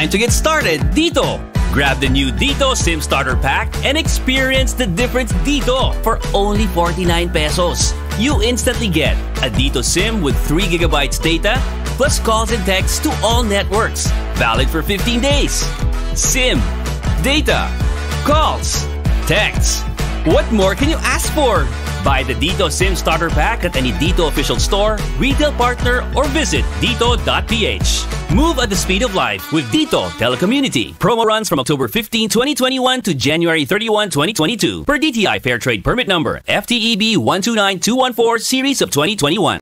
time to get started dito. Grab the new Dito SIM Starter Pack and experience the difference dito for only 49 pesos. You instantly get a Dito SIM with 3 gigabytes data plus calls and texts to all networks. Valid for 15 days. SIM, data, calls, texts. What more can you ask for? Buy the Dito SIM Starter Pack at any Dito official store, retail partner, or visit dito.ph. Move at the speed of life with Dito Telecommunity. Promo runs from October 15, 2021 to January 31, 2022. Per DTI Fair Trade Permit Number FTEB 129214 Series of 2021.